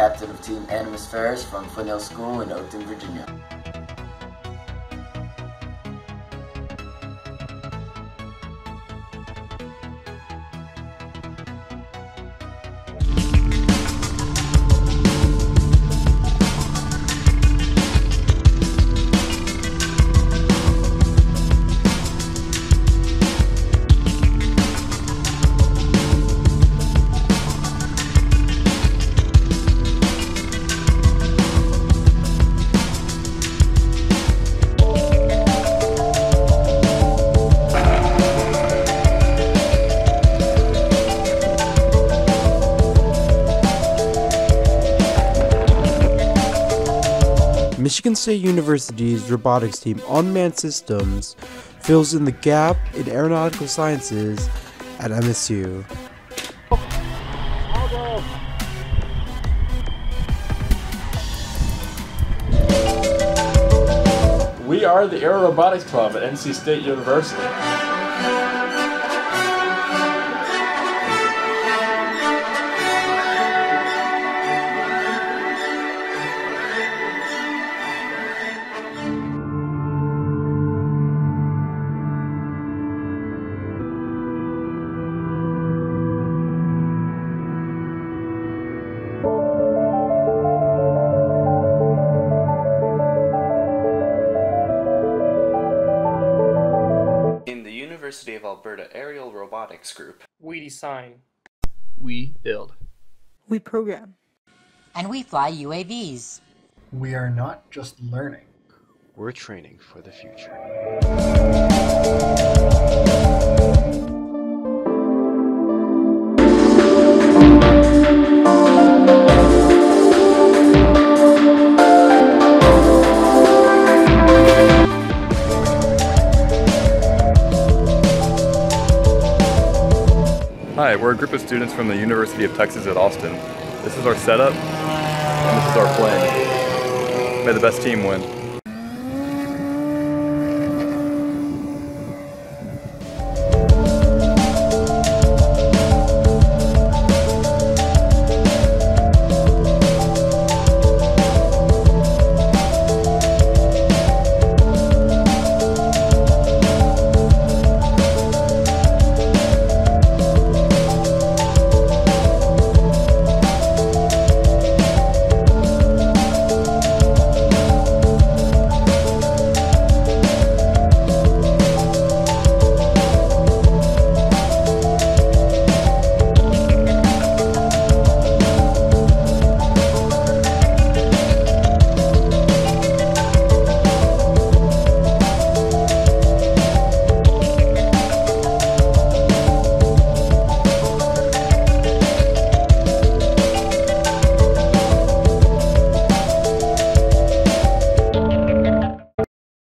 captain of Team Animus Ferris from Flint Hill School in Oakton, Virginia. Michigan State University's robotics team Unmanned Systems fills in the gap in aeronautical sciences at MSU. We are the Aerial Robotics Club at NC State University. University of Alberta Aerial Robotics Group, We design. We build. We program. And we fly UAVs. We are not just learning. We're training for the future. Hi, we're a group of students from the University of Texas at Austin. This is our setup, and this is our plan. May the best team win.